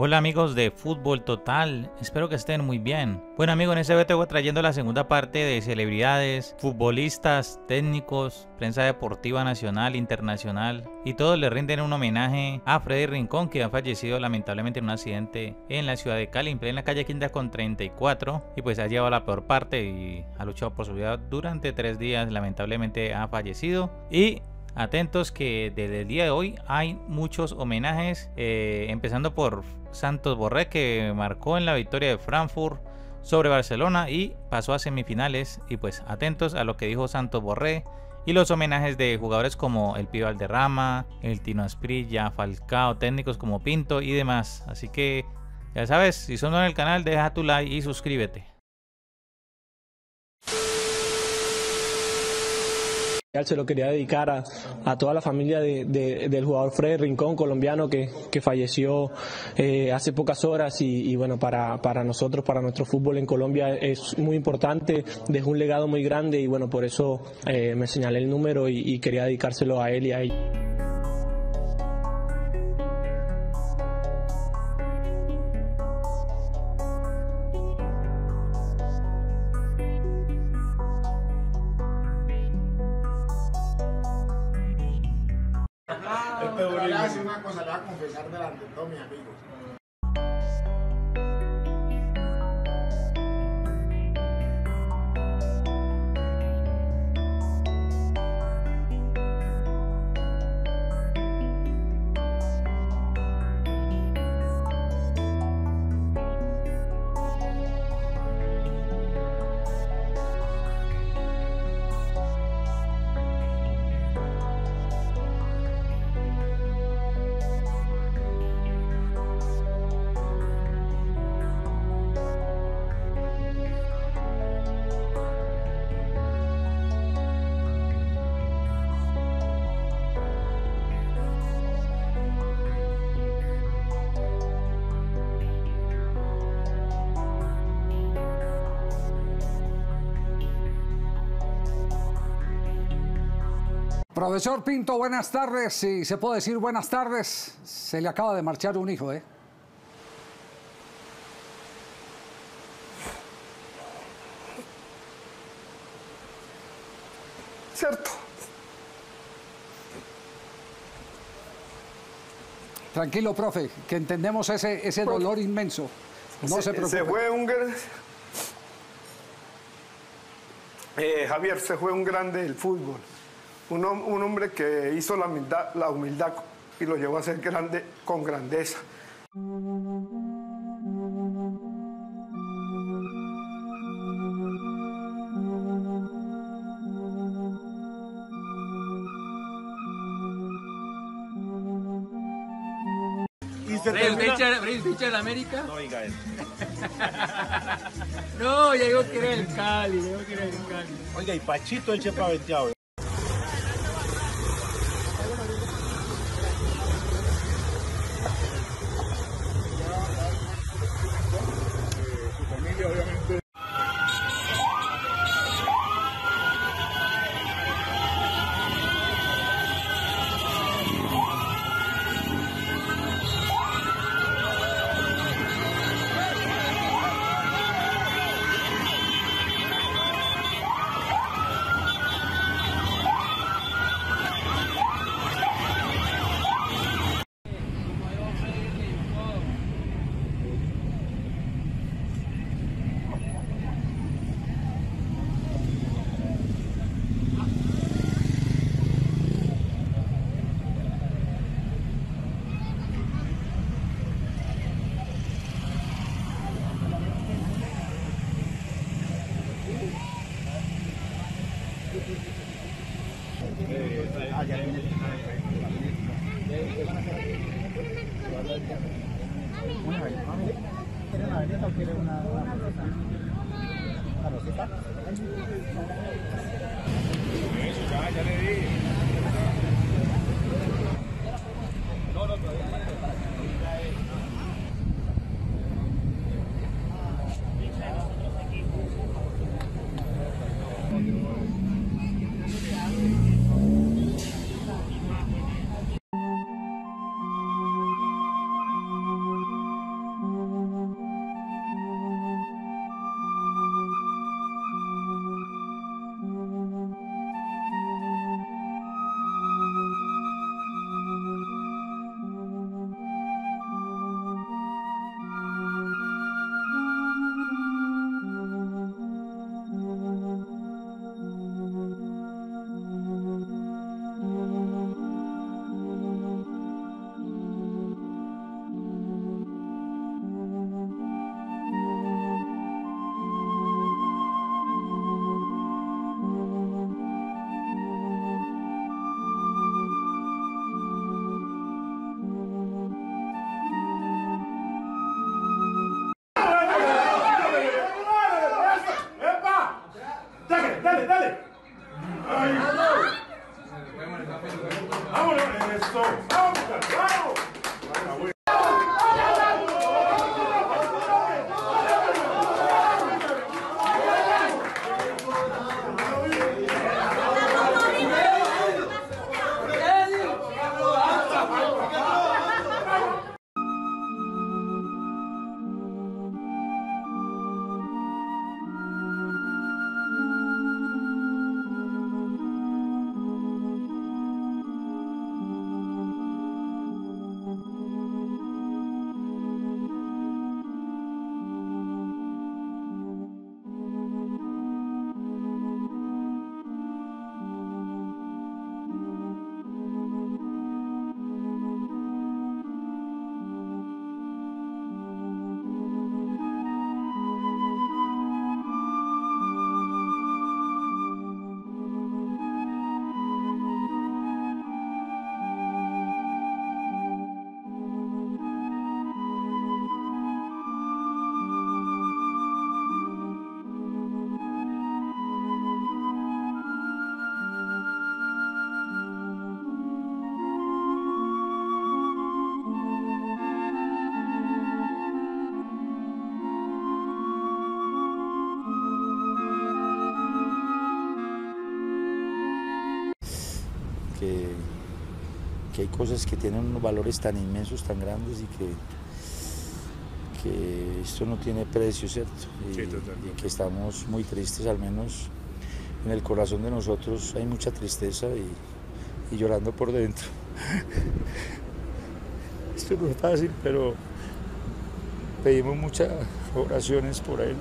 Hola amigos de Fútbol Total, espero que estén muy bien. Bueno amigos, en este video te voy trayendo la segunda parte de celebridades, futbolistas, técnicos, prensa deportiva nacional, internacional y todos le rinden un homenaje a Freddy Rincón que ha fallecido lamentablemente en un accidente en la ciudad de Cali, en la calle Quinta con 34 y pues ha llevado la peor parte y ha luchado por su vida durante tres días, lamentablemente ha fallecido y Atentos que desde el día de hoy hay muchos homenajes, eh, empezando por Santos Borré que marcó en la victoria de Frankfurt sobre Barcelona y pasó a semifinales. Y pues atentos a lo que dijo Santos Borré y los homenajes de jugadores como el Pío Valderrama, el Tino Asprilla, Falcao, técnicos como Pinto y demás. Así que ya sabes, si son en el canal, deja tu like y suscríbete. Se lo quería dedicar a, toda la familia del jugador Fred Rincón, colombiano, que, falleció eh, hace pocas horas y, bueno, para, nosotros, para nuestro fútbol en Colombia es muy importante, dejó un legado muy grande y bueno, por eso eh, me señalé el número y, y quería dedicárselo a él y a ella. Pero le voy a decir una cosa, le voy a confesar delante de todos mis amigos. Profesor Pinto, buenas tardes. Si se puede decir buenas tardes, se le acaba de marchar un hijo, ¿eh? Cierto. Tranquilo, profe, que entendemos ese, ese dolor inmenso. No se, preocupe. Se fue un... Eh, Javier, se fue un grande del fútbol un, un hombre que hizo la humildad, la humildad y lo llevó a ser grande con grandeza. ¿Y se de la América? No diga eso. no, ya digo que era el Cali, digo que era el Cali. Oiga, y Pachito el chepa venteado. Ya, ya le di. Que, que hay cosas que tienen unos valores tan inmensos, tan grandes y que, que esto no tiene precio, ¿cierto? Y, Sí, y que estamos muy tristes, al menos en el corazón de nosotros hay mucha tristeza y, y llorando por dentro. esto no es fácil, pero pedimos muchas oraciones por él.